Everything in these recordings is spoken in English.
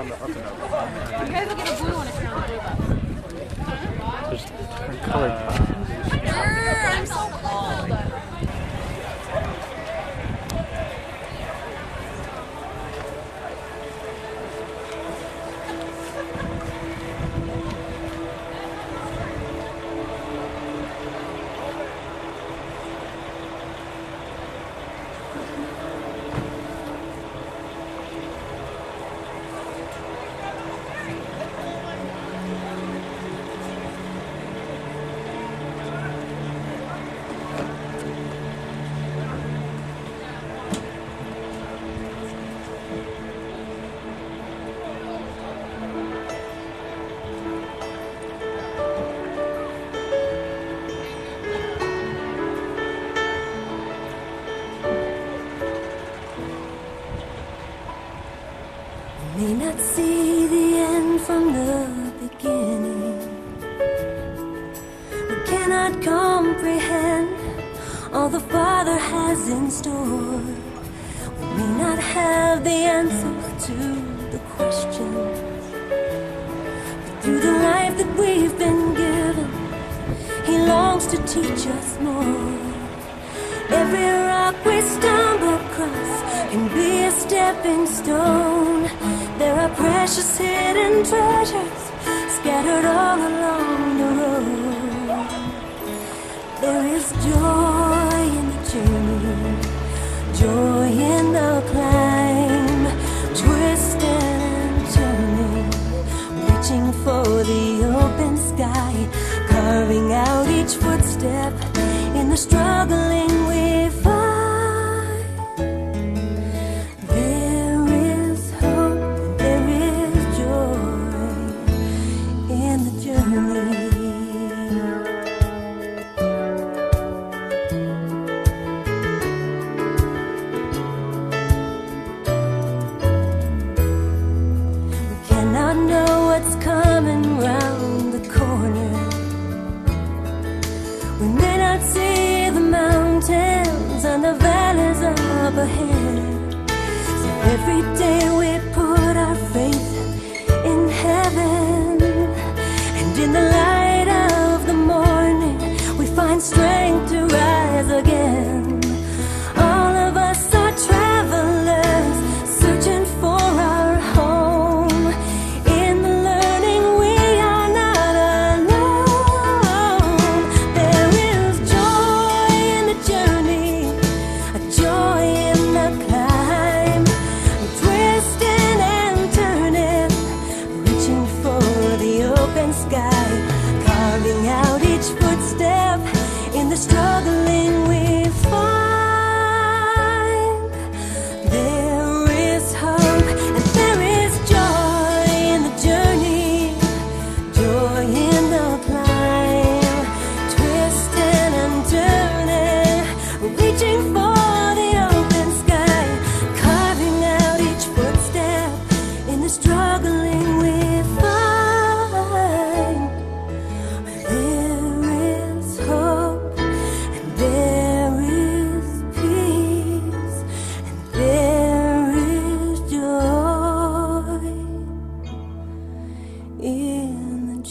on the up and up. You guys will get a blue one if you're on the blue bus. There's different colored uh, sure. We may not have the answer to the questions, but through the life that we've been given, He longs to teach us more. Every rock we stumble across can be a stepping stone. There are precious hidden treasures scattered all along the road. There is joy in the journey joy in the climb, twisting and turning, reaching for the open sky, carving out each footstep in the struggling.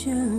you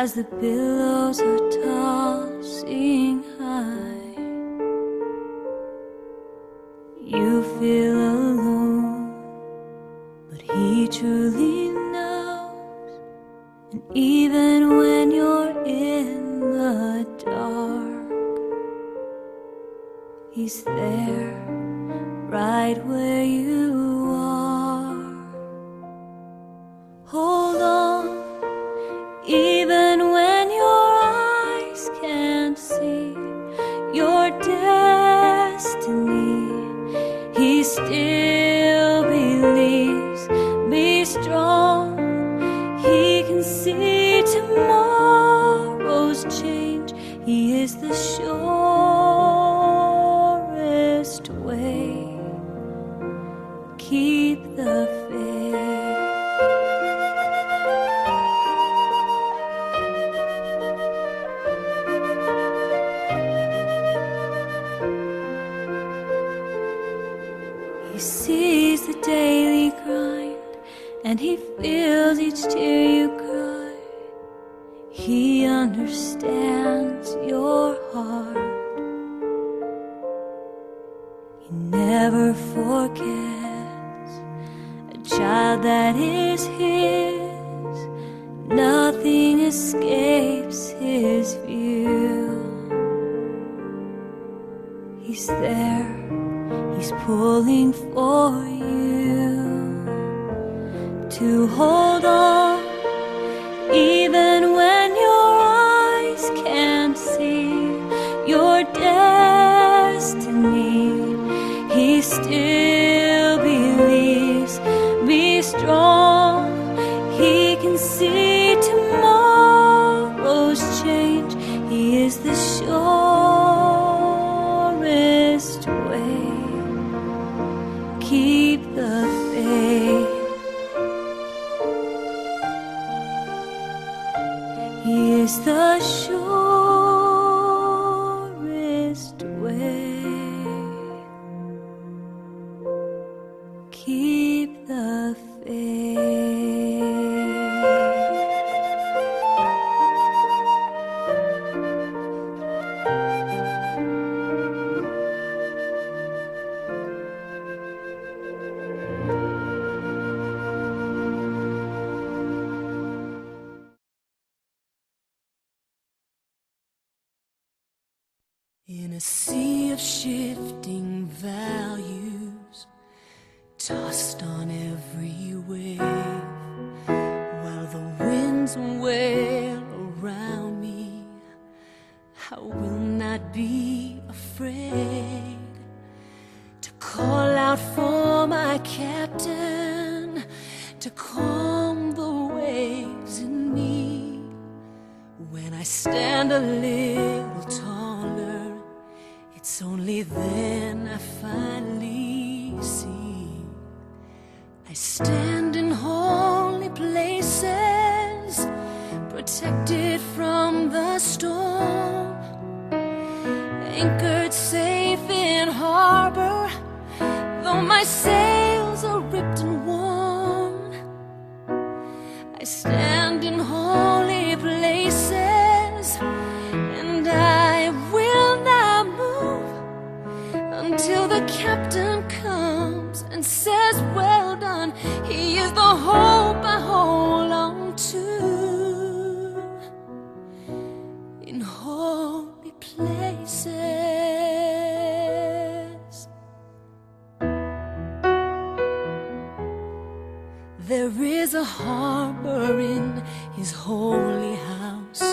as the billows are tossing high. You feel alone, but he truly knows. And even when you're in the dark, he's there, right where you Nothing escapes his view. He's there. He's pulling for you to hold on, even when your eyes can't see your destiny. He still In a sea of shifting values, tossed on every wave, while the winds wail around me, I will not be afraid to call out for my captain to calm the waves in me. When I stand a little taller, it's only then I finally see. I stand in holy places, protected from the storm, anchored safe in harbor, though my sails are ripped and worn. I stand in holy says, Well done. He is the hope I hold on to in holy places. There is a harbor in his holy house,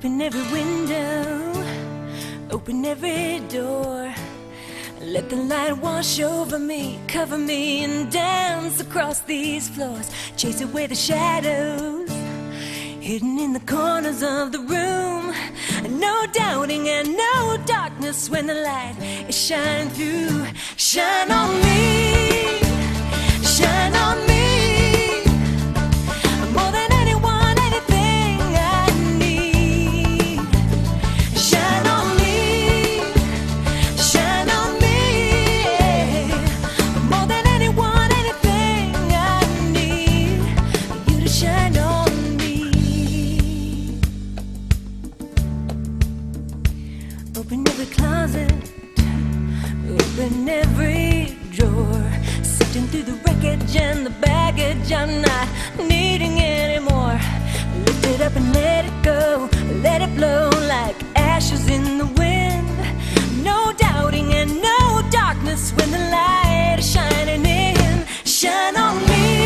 Open every window, open every door. Let the light wash over me, cover me, and dance across these floors. Chase away the shadows, hidden in the corners of the room. No doubting and no darkness when the light is shining through. Shine on me. Pushing through the wreckage and the baggage I'm not needing anymore. I Lift it up and let it go Let it blow like ashes in the wind. No doubting and no darkness When the light is shining in. Shine on me.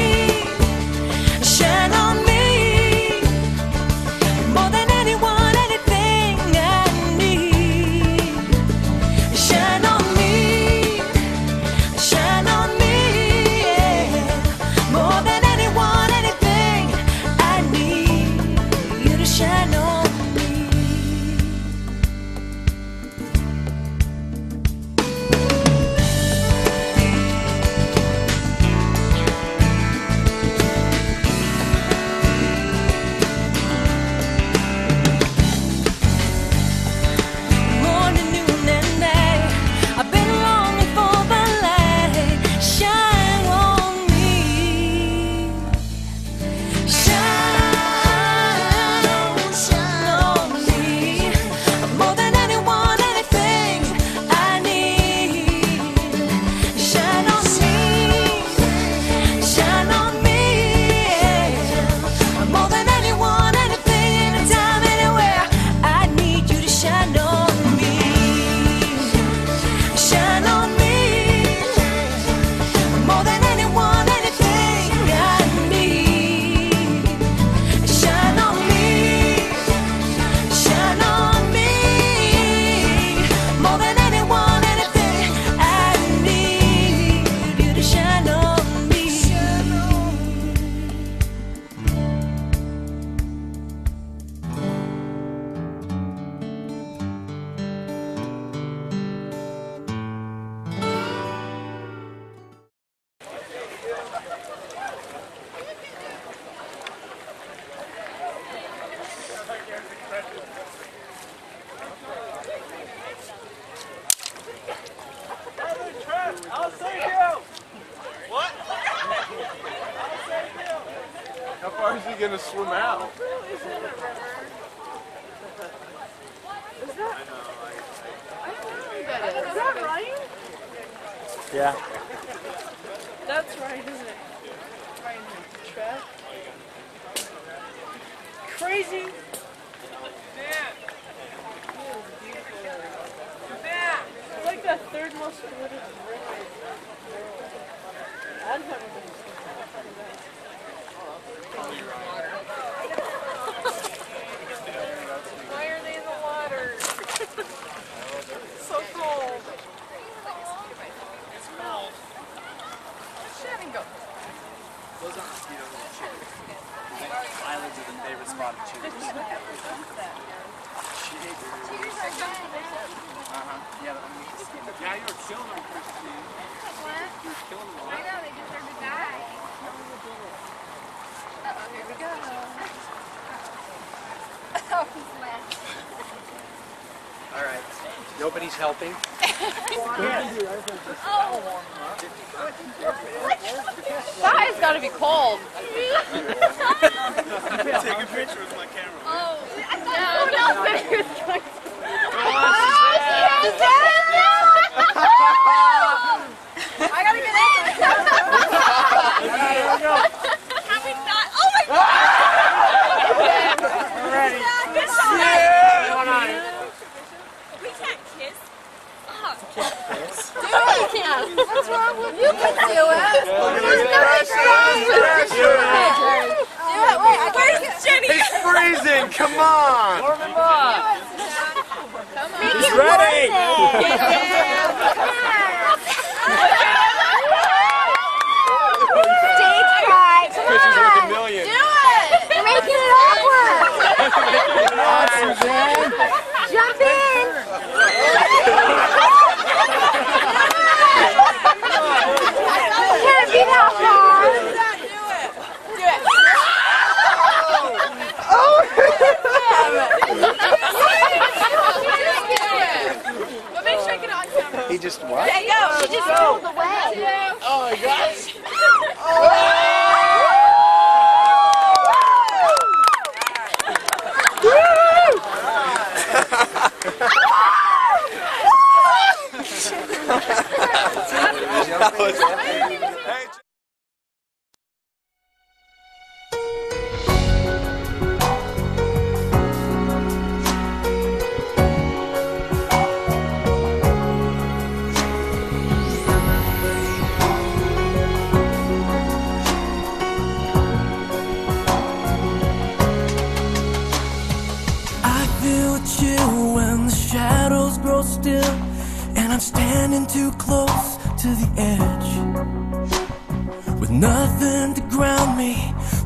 Nobody's helping. That has got to be cold. Take a picture with my camera. Oh, I thought someone else said he was going to. I gotta get in. How we not? Oh my god! Ready. Good shot. Going on. We can't kiss. Do it. You can. What's wrong with you? can do it. There's nothing wrong with it. Do it. Wait, I Where's Jenny? It's freezing. Come on. Warm him up. He's ready. Stage fright. Come Chrissy's worth a on. million. Do it. You're making it awkward. Come on, Suzanne. Jump in. Can't be that far. Do it. But make sure I get on camera. He just what? There you go. She just pulled away. Oh my gosh. That was-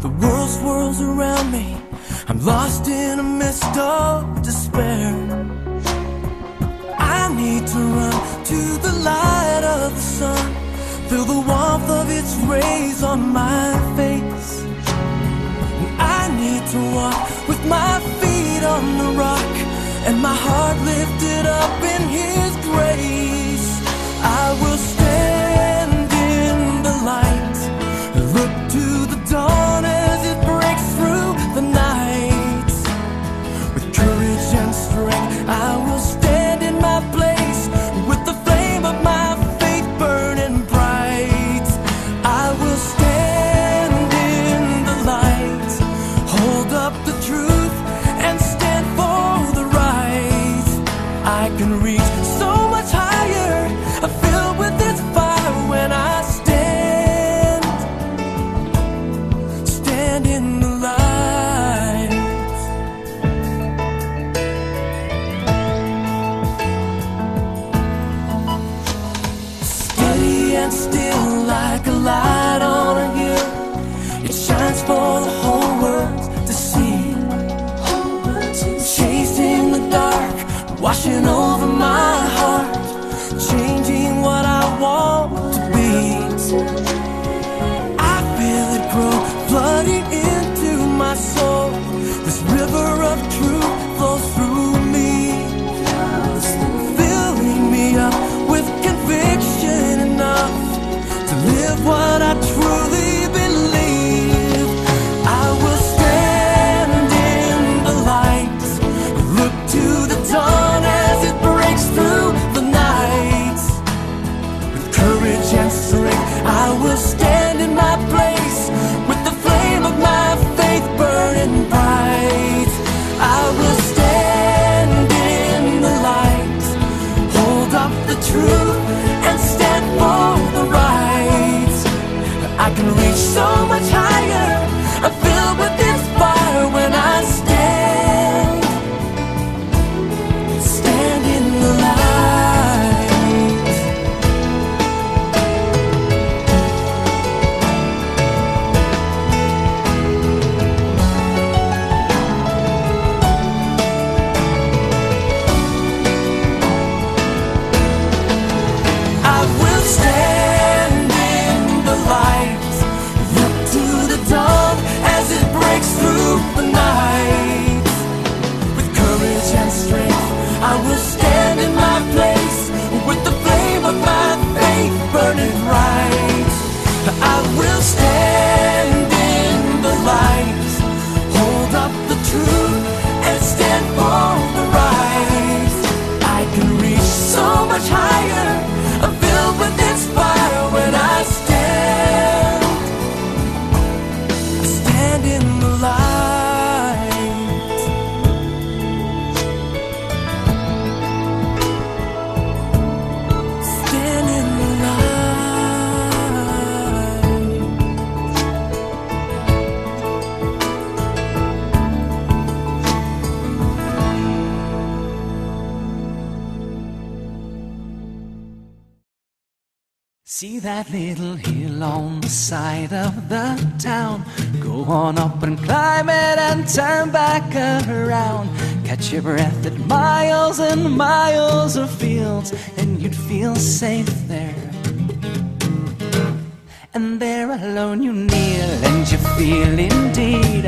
the world swirls around me. I'm lost in a mist of despair. I need to run to the light of the sun, feel the warmth of its rays on my face. And I need to walk with my feet on the rock and my heart lifted up in His grace. I will washing over my heart, changing what I want to be. I feel it grow, flooding into my soul. This river of truth flows through me filling me up with conviction enough to live what See that little hill on the side of the town? Go on up and climb it and turn back around. Catch your breath at miles and miles of fields, and you'd feel safe there. And there alone you kneel and you feel indeed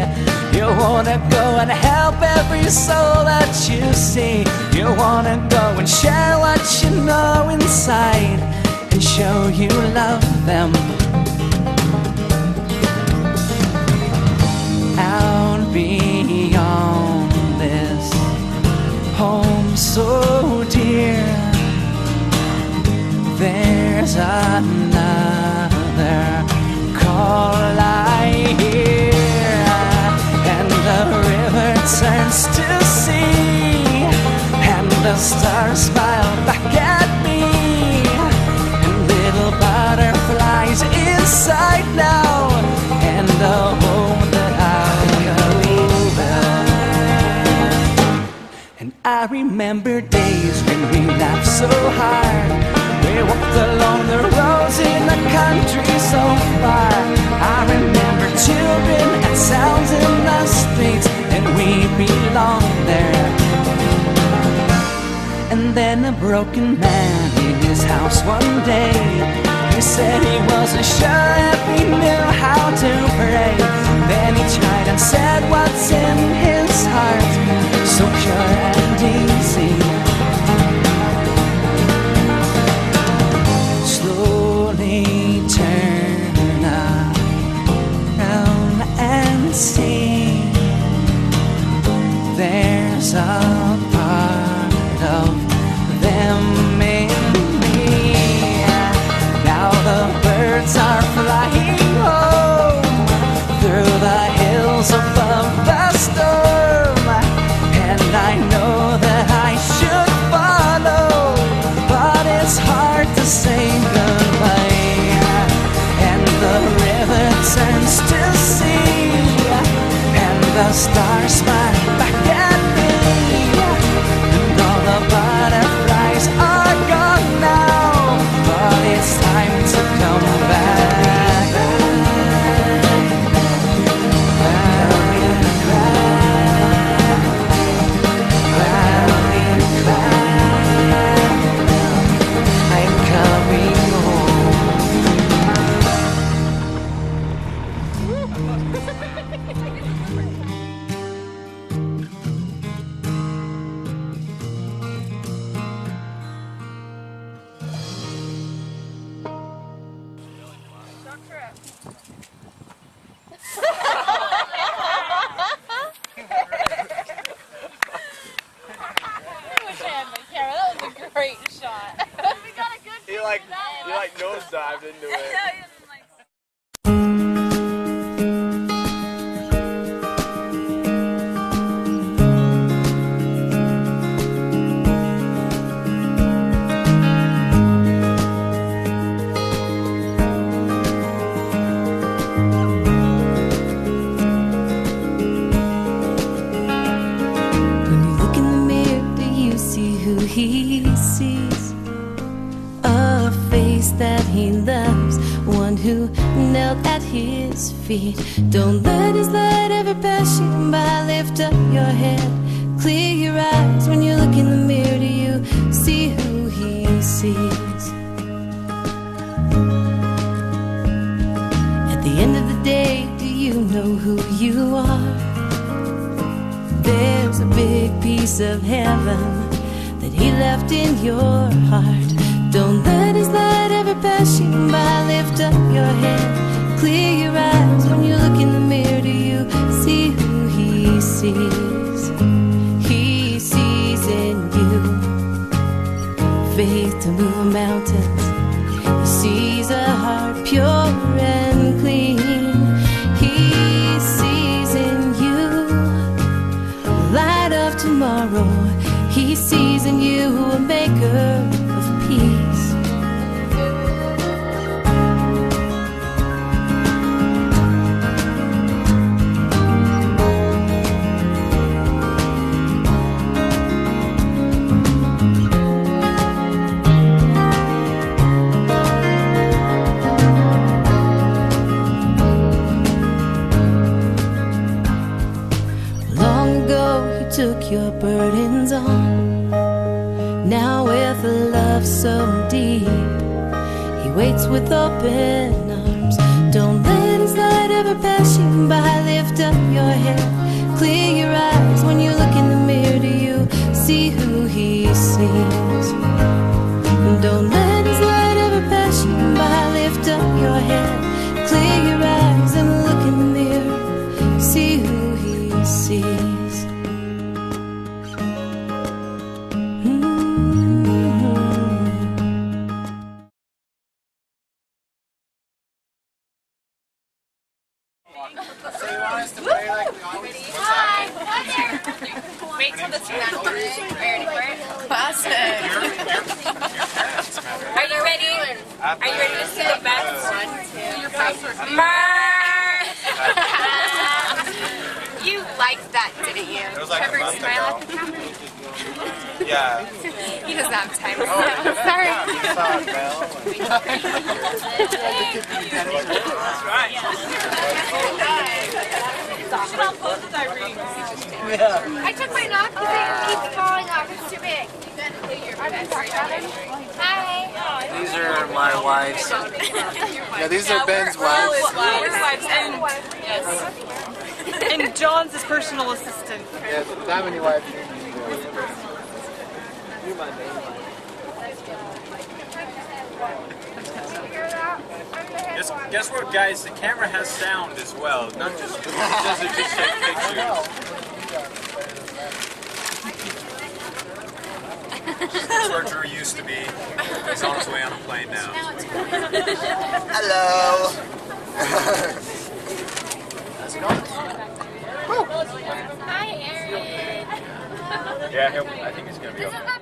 You wanna go and help every soul that you see You wanna go and share what you know inside And show you love them. Out beyond this home so dear there's another call I hear, and the river turns to sea, and the stars remember days when we laughed so hard. We walked along the roads in the country so far. I remember children and sounds in the streets, and we belonged there. And then a broken man in his house one day. He said he wasn't sure if he knew how to pray. Then he tried and used to be on his way on a plane now. Hello. How's it going? Hi, Aaron. Yeah, I think he's going to be okay.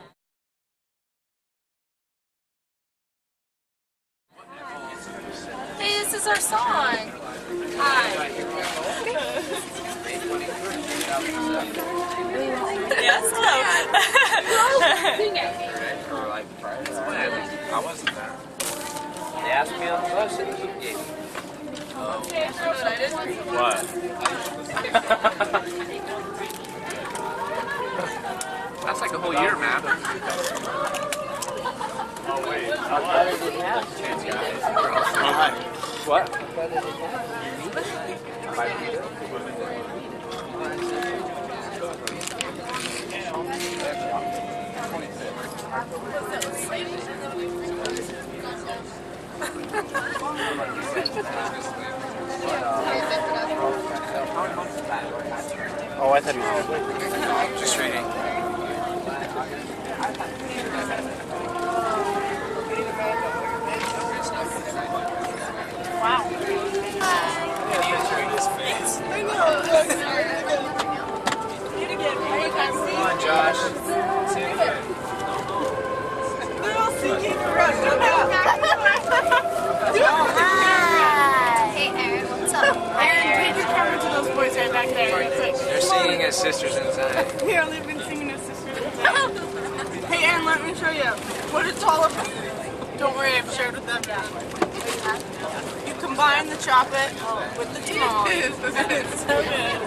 chocolate oh, with the tamale. It is. It is. so good.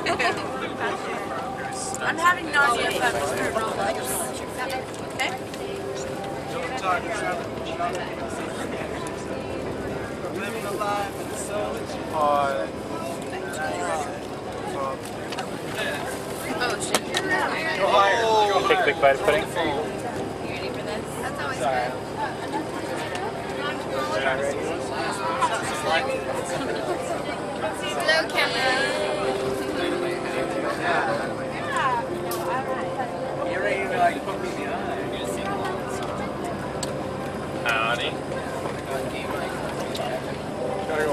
I'm having nausea if I'm. Okay? Living a life in the soul that you are. Oh, shit. Go higher. Go higher. Take a big bite of pudding.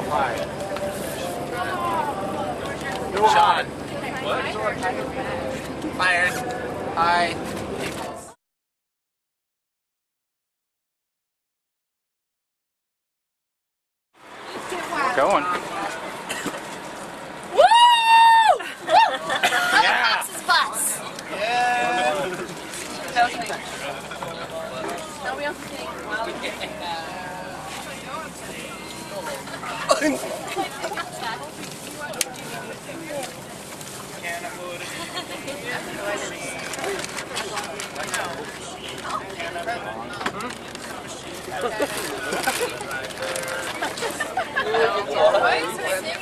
Go high. Fired. Hi. Going. Woo! Yeah. This is bus. That was me. Nobody else is getting wild.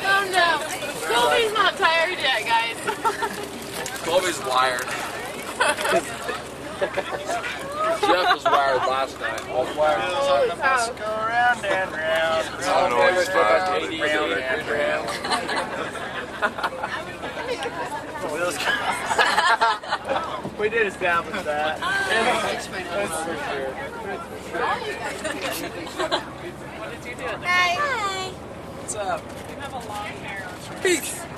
Oh no. Colby's not tired yet, guys. Colby's wired. Jeff was wired last night. Go around and round. All noise fired. Round and round. Wheels We did establish that. That's for sure. Hi. What's up? One